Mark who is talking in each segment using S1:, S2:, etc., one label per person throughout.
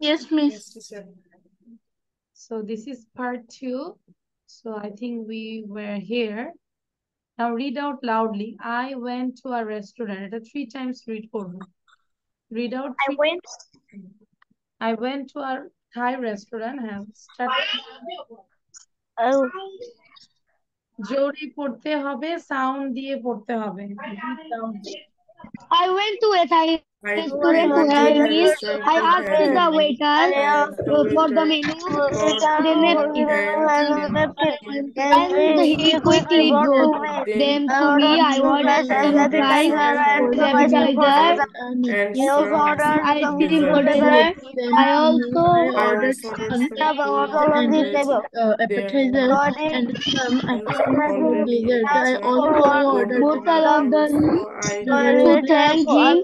S1: Yes, miss.
S2: So this is part two. So I think we were here. Now read out loudly. I went to a restaurant. It three times read for Read out.
S1: I went.
S2: I went to a Thai restaurant. Have started.
S1: Oh.
S2: জোরে পড়তে হবে sound দিয়ে পড়তে হবে
S1: I went to a Thai I asked the waiter uh, for the menu, the napkin, and he quickly brought them to me. I ordered some fries, appetizer, ice cream whatever. I also ordered
S3: uh, appetizer and some dessert. I also ordered
S1: bottle of the to thank him.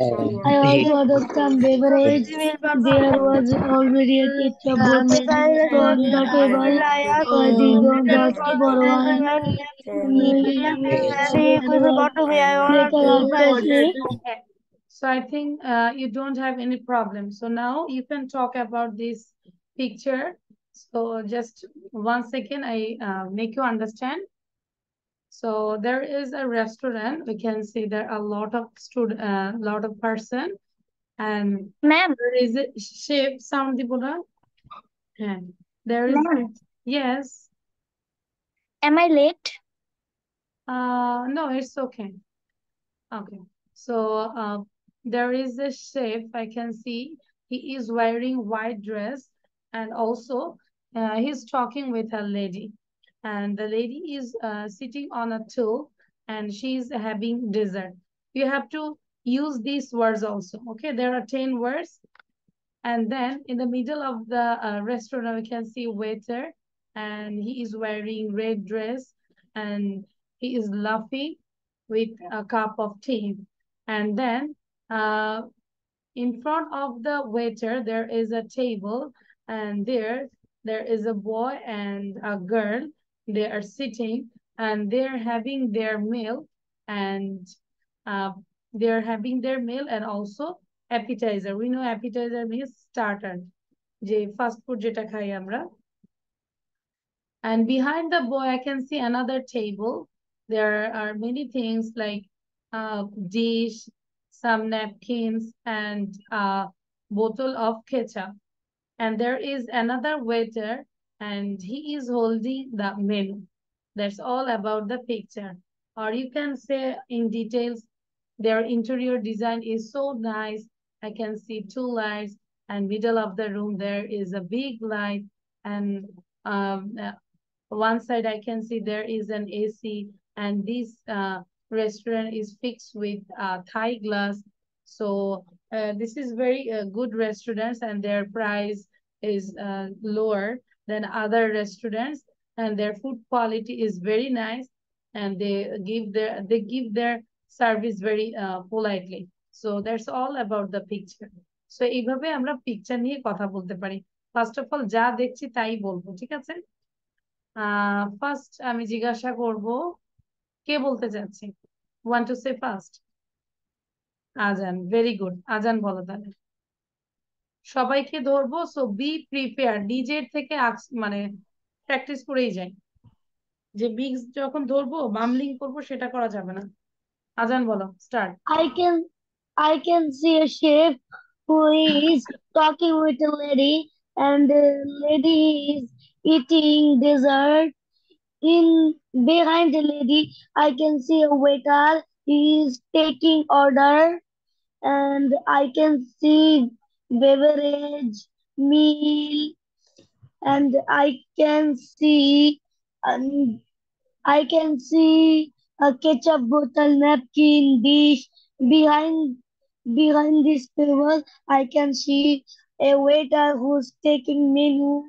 S1: asked
S4: I
S1: also ordered some beverage. There was already a ketchup bottle on the table. So I did not ask for one. Later after
S2: So I think uh, you don't have any problem. So now you can talk about this picture. So just one second, I uh, make you understand. So there is a restaurant. We can see there are a lot of student, a uh, lot of person, and
S1: ma'am,
S2: there is a shape. Sound the And there is yes.
S1: Am I late?
S2: Uh, no, it's okay. Okay, so uh, there is a chef. I can see he is wearing white dress and also uh, he's talking with a lady. And the lady is uh, sitting on a stool and she's having dessert. You have to use these words also. Okay, there are 10 words. And then in the middle of the uh, restaurant, we can see waiter and he is wearing red dress and he is laughing with a cup of tea. And then uh, in front of the waiter, there is a table and there, there is a boy and a girl they are sitting and they're having their meal and uh, they're having their meal and also appetizer. We know appetizer means starter. J fast food jeta khai amra. And behind the boy, I can see another table. There are many things like uh, dish, some napkins, and a bottle of ketchup. And there is another waiter and he is holding the menu. That's all about the picture. Or you can say in details, their interior design is so nice. I can see two lights, and middle of the room there is a big light, and um, uh, one side I can see there is an AC and this uh, restaurant is fixed with uh, Thai glass. So uh, this is very uh, good restaurants and their price is uh, lower than other restaurants and their food quality is very nice and they give their they give their service very uh, politely. So that's all about the picture. So এইভাবে আমরা picture নিয়ে কথা বলতে পারি first of all যা দেখছি তাই বলব ঠিক আছে ফার্স্ট আমি জিজ্ঞাসা করব কে বলতে চাচ্ছি one two say first Azan very good Azan বলো তাহলে সবাইকে ধরবো সো বি প্রিপেয়ার নিজের থেকে মানে প্র্যাকটিস করেই যাই যে বিগস যখন ধরবো বামলিং করব সেটা করা যাবে না আজান বলো start
S1: I can I can see a chef who is talking with a lady and the lady is eating dessert. In behind the lady, I can see a waiter. He is taking order and I can see beverage, meal, and I can see um, I can see a ketchup bottle, napkin, dish. Behind behind this table, I can see a waiter who's taking menu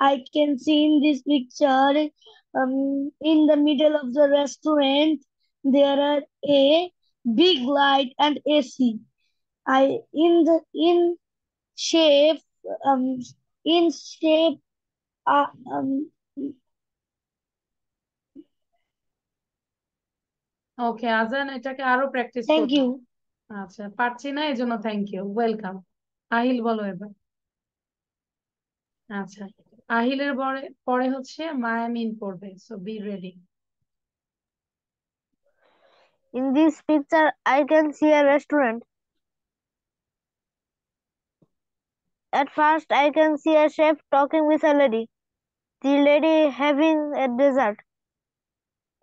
S1: I can see in this picture, um, in the middle of the restaurant, there are a big light and AC. I in the in shape, um, in shape, uh, um,
S2: okay Azan এটাকে আরও practice
S1: thank you.
S2: আচ্ছা পারছি না এজন্য thank you welcome Ahil বলো এবার। আচ্ছা আহিলের পরে পরে হচ্ছে মায়ামিন পড়বে so be ready
S4: In this picture, I can see a restaurant. At first, I can see a chef talking with a lady. The lady having a dessert.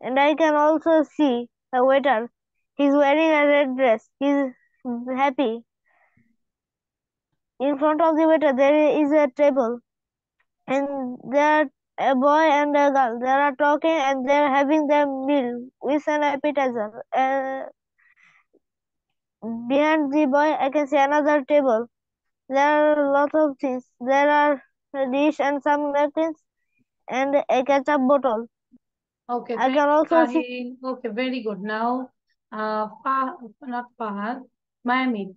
S4: And I can also see a waiter. He's wearing a red dress. He's happy. In front of the waiter, there is a table. And there a boy and a girl. They are talking and they are having their meal with an appetizer. Uh, behind the boy, I can see another table. There are a lot of things. There are a dish and some napkins and a ketchup bottle.
S2: Okay.
S4: I can also see.
S2: Okay, very good. Now, uh, not Fahad, Miami.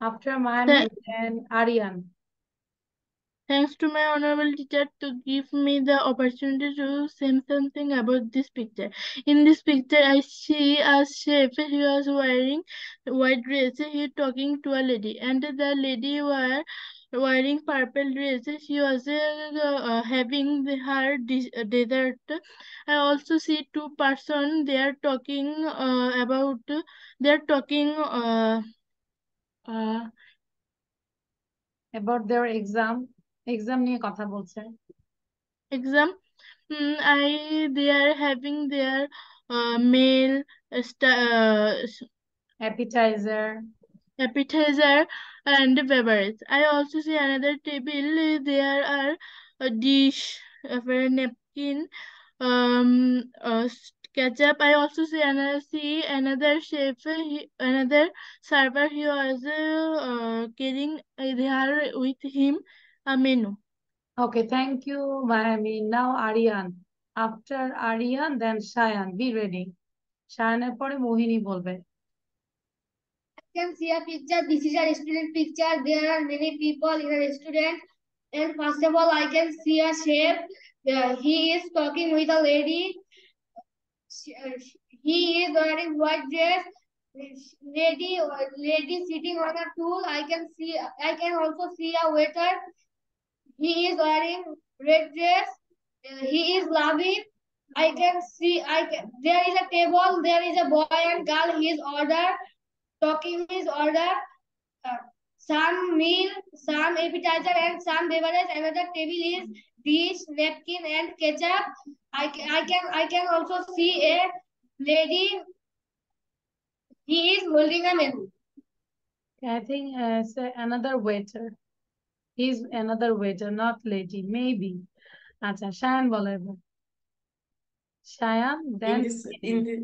S2: After Miami, then Aryan.
S3: Thanks to my honorable teacher to give me the opportunity to say something about this picture. In this picture, I see a chef. He was wearing white dress. He talking to a lady, and the lady were wearing purple dress. She was uh, uh having her uh, dessert. I also see two person. They are talking uh, about. They are talking. Uh, uh,
S2: about their exam exam নিয়ে কথা বলছে
S3: exam mm, i they are having their uh, meal uh, sta- uh, s-
S2: appetiser
S3: appetizer and beverage i also see another table uh, there are a dish uh, for a napkin um uh, s- ketchup i also see another see another chef uh, he, another server he was uh, uh, carrying uh, there with him Aminu.
S2: Okay, thank you, Mahami. Now, Aryan. After Aryan, then Shayan. Be ready. Shayan, pore Mohini bolbe.
S5: I can see a picture. This is a student picture. There are many people in a restaurant. And first of all, I can see a chef. Uh, he is talking with a lady. Uh, he is wearing white dress. Lady, uh, lady sitting on a stool. I can see. I can also see a waiter. He is wearing red dress. Uh, he is laughing. I can see. I can, there is a table. There is a boy and girl. His order talking his order, uh, some meal, some appetizer, and some beverage. Another table is dish, napkin, and ketchup. I can, I can, I can also see a lady. He is holding a menu.
S2: I think uh, another waiter. He's another waiter, not lady. Maybe. আচ্ছা শায়ান বলো এবার Shayan
S6: In
S2: then
S6: this, in the,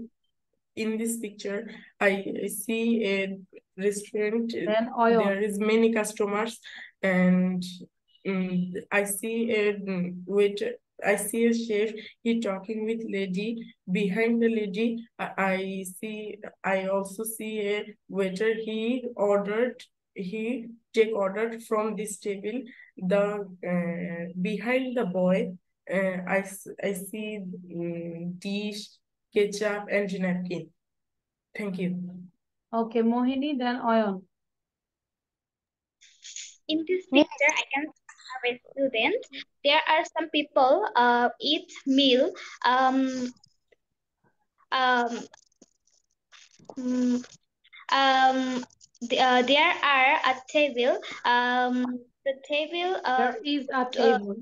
S6: in this picture, I see a restaurant.
S2: Then Ayan
S6: There is many customers and mm, I see a mm, waiter. I see a chef. He talking with lady. Behind the lady, I, I see. I also see a waiter. He ordered. he take order from this table. The uh, behind the boy, uh, I I see um, dish, ketchup, and napkin. Thank you.
S2: Okay, Mohini, then Oyon.
S7: In this picture, I can have a student. There are some people uh, eat meal. Um, um, mm, um, uh, there are a table. Um, the table. Uh,
S2: There is a table.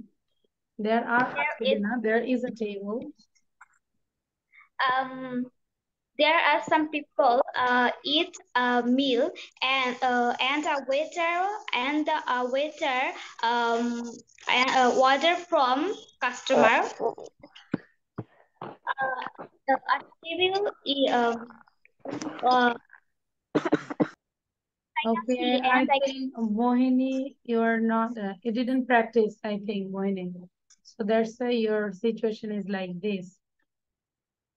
S2: There are a
S7: there
S2: table.
S7: is-?
S2: There is a table.
S7: um, there are some people uh, eat a meal and uh, and a waiter and a waiter um and, uh, order from customer uh, the a table um, uh,
S2: Okay, I
S7: and I
S2: think Mohini, you're not, uh, you didn't practice, I think, Mohini. So that's why your situation is like this.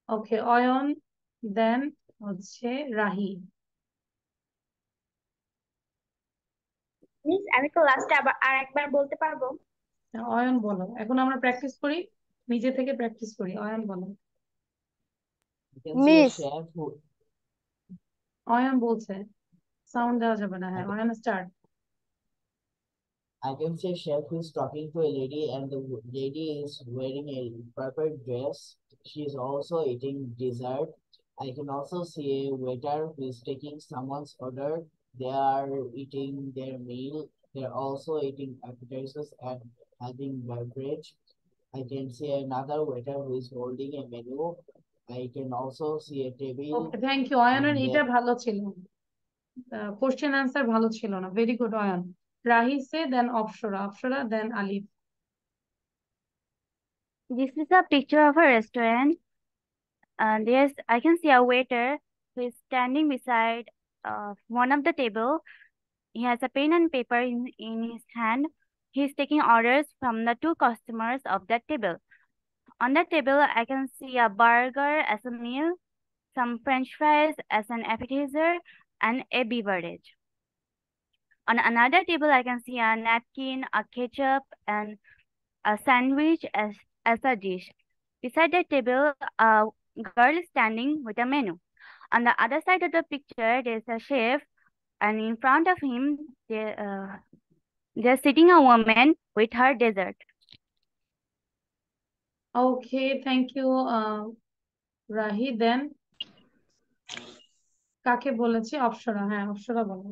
S2: Okay, Oyon, then হচ্ছে Rahi
S7: miss আমি তো লাস্টে আবার আর একবার বলতে পারব
S2: অয়ন বলো এখন আমরা প্র্যাকটিস করি নিজে থেকে প্র্যাকটিস করি অয়ন বলো
S8: who
S2: অয়ন বলছে সাউন্ড দেওয়া যাবে না হ্যাঁ Ayan start
S8: I can see a chef who is talking to a lady and the w- lady is wearing a purple dress. She is also eating dessert. I can also see a waiter who is taking someone's order. They are eating their meal. They're also eating appetizers and having beverage. I can see another waiter who is holding a menu. I can also see a table.
S2: Okay thank you অয়নের
S8: and
S2: এটা
S8: there-
S2: ভালো ছিল question answer ভালো ছিল না very good Ayan Rahi say then Apsara Apsara then Alif
S9: This is a picture of a restaurant. And yes, I can see a waiter who is standing beside uh, one of the table. He has a pen and paper in, in his hand. He's taking orders from the two customers of that table. On that table, I can see a burger as a meal, some french fries as an appetizer, and a beverage. On another table, I can see a napkin, a ketchup, and a sandwich as, as a dish. Beside the table, a girl standing with a menu. On the other side of the picture, there's a chef, and in front of him, uh, there, uh, there's sitting a woman with her dessert.
S2: Okay, thank you, uh, Rahi. Then কাকে বলেছি অপসরা হ্যাঁ অপসরা বলো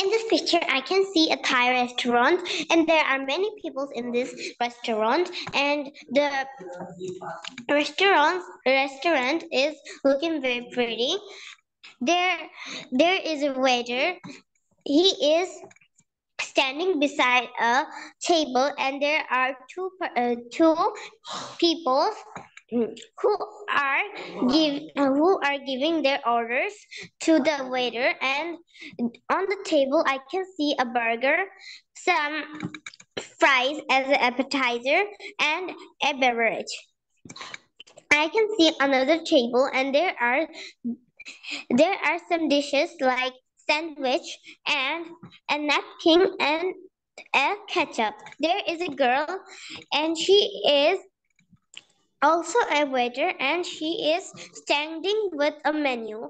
S10: In this picture, I can see a Thai restaurant, and there are many people in this restaurant. And the restaurant restaurant is looking very pretty. There, there is a waiter. He is standing beside a table, and there are two per- uh, two people mm, who are give who are giving their orders to the waiter? And on the table i can see a burger some fries as an appetizer and a beverage. I can see another table and there are there are some dishes like sandwich and a napkin and a ketchup. There is a girl and she is also a waiter and she is standing with a menu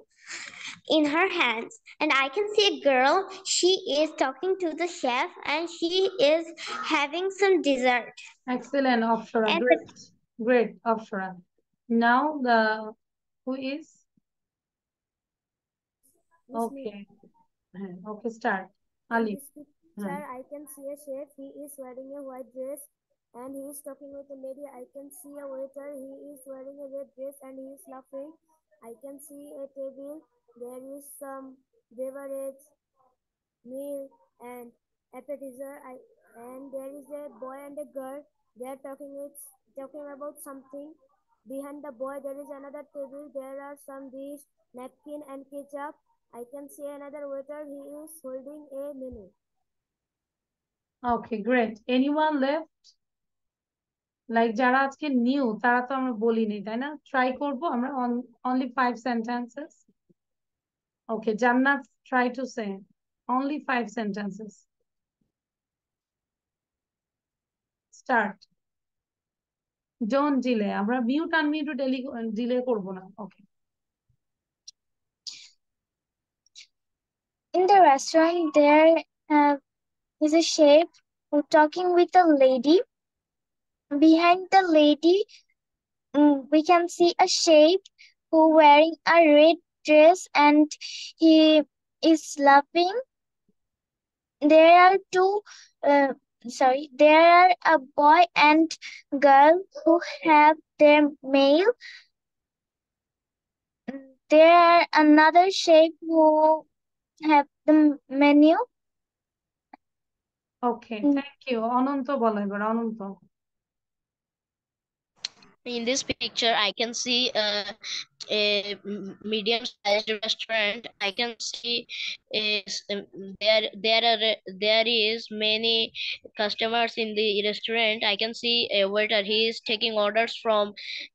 S10: in her hands and i can see a girl she is talking to the chef and she is having some dessert
S2: Excellent, Apsara.
S10: And-
S2: Great, great, Apsara. Now the who is? Okay. Okay, start.
S11: ali Sir, I can see a chef. He is wearing a white dress and he is talking with a lady. I can see a waiter. He is wearing a red dress and he is laughing. I can see a table. There is some beverage, meal, and appetizer. I, and there is a boy and a girl. They are talking with talking about something. Behind the boy, there is another table. There are some dish, napkin, and ketchup. I can see another waiter. He is holding a menu.
S2: Okay, great. Anyone left? Like যারা আজকে new তারা তো আমরা বলিনি তাই না? Try করব আমরা only five sentences okay Jannat try to say only five sentences start don't delay আমরা মিউট আনমিউট ডেলি ডিলে করব না। Okay
S11: In the restaurant, there uh, is a chef who talking with a lady. Behind the lady, mm, we can see a chef who wearing a red dress and he is laughing. There are two, uh, sorry, there are a boy and girl who have their meal. Mm, There are another chef who have the menu.
S2: Okay thank you অনন্ত বলো এবার অনন্ত
S12: in this picture i can see uh, a medium sized restaurant. I can see is um, there there are there is many customers in the restaurant. I can see a waiter he is taking orders from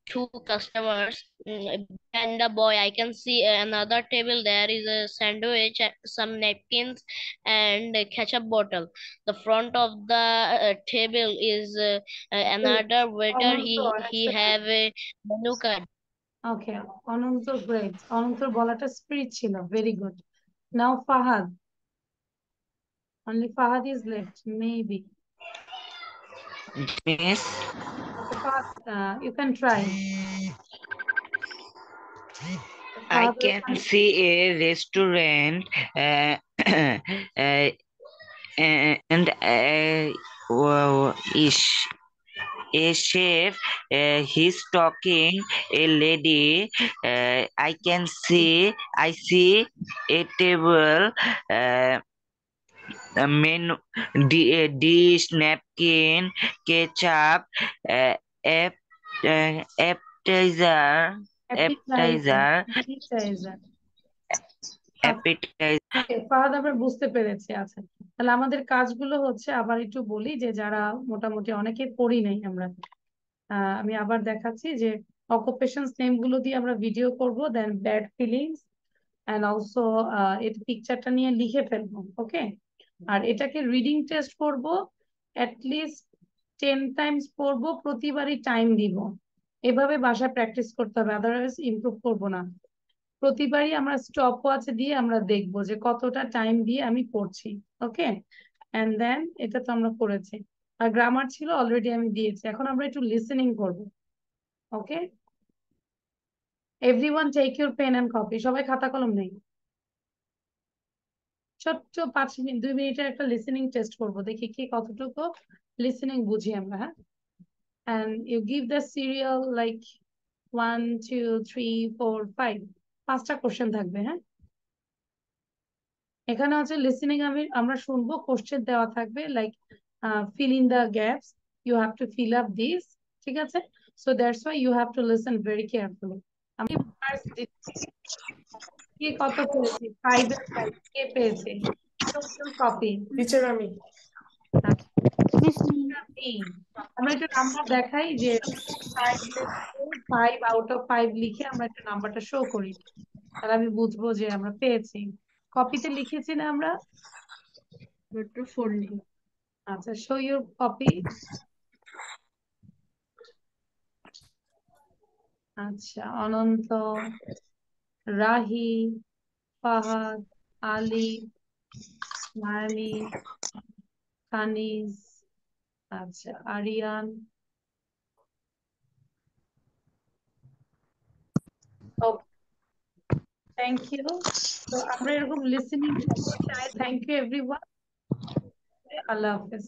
S12: two customers Mm, and the boy i can see uh, another table. There is a sandwich uh, some napkins and ketchup bottle. The front of the uh, table is uh, uh another waiter. He he have a menu card.
S2: Okay anantor great anantor bolata spirit chilo very good. Now fahad. Only fahad is left maybe.
S13: Yes.
S2: Fahad, uh, you can try.
S13: I can see a restaurant uh, uh, and uh, wow, ish a chef uh, he's talking a lady uh, i can see i see a table uh, a menu di- uh, dish napkin ketchup uh, ap- uh, appetizer
S2: Fahad আমরা বুঝতে পেরেছি আচ্ছা। তাহলে আমাদের কাজগুলো হচ্ছে আবার একটু বলি যে যারা মোটামুটি অনেকে পড়ি নাই আমরা। আমি আবার দেখাচ্ছি যে অকুপেশনস নেমগুলো দিয়ে আমরা ভিডিও করব then bad feelings and also এর পিকচারটা নিয়ে লিখে ফেলব ওকে আর এটাকে রিডিং টেস্ট করব লিস্ট টেন টাইমস পড়ব প্রতিবারই টাইম দিব। এভাবে বাসায় প্র্যাকটিস করতে হবে আদারওয়াইজ ইমপ্রুভ করব না। প্রতিবারই আমরা স্টপ ওয়াচ দিয়ে আমরা দেখব যে কতটা টাইম দিয়ে আমি পড়ছি ওকে এন্ড দেন এটা তো আমরা করেছি। আর গ্রামার ছিল অলরেডি আমি দিয়েছি, এখন আমরা একটু লিসেনিং করব okay everyone take your pen and copy সবাই খাতা কলম নেই। ছোট্ট পাঁচ মিনিট, দুই মিনিটের একটা লিসেনিং টেস্ট করব, দেখি কি কতটুকু লিসেনিং বুঝি আমরা হ্যাঁ? And you give the serial like one, two, three, four, five. পাঁচটা কোশ্চেন থাকবে হ্যাঁ? এখানে হচ্ছে লিসেনিং আমি আমরা শুনব কোশ্চেন দেওয়া থাকবে like fill in the gaps you have to fill up this ঠিক আছে? So that's why you have to listen very carefully আমি first কে কত পেয়েছে? ফাইভ কে পেয়েছে? কপি
S6: টিচার আমি।
S2: আউট অফ ফাইভ লিখে আমরা নাম্বারটা শো করি। আমি বুঝব যে আমরা পেয়েছি। কপিতে লিখেছি না আমরা? আচ্ছা শো ইউর কপি আচ্ছা অনন্ত, রাহি, ফাহাদ, আলী, মায়ামি, কানিজ আচ্ছা আরিয়ান থ্যাংক ইউ তো আমরা এরকম লিসেনিং চাই থ্যাংক ইউ এভরিওয়ান আল্লাহ হাফেজ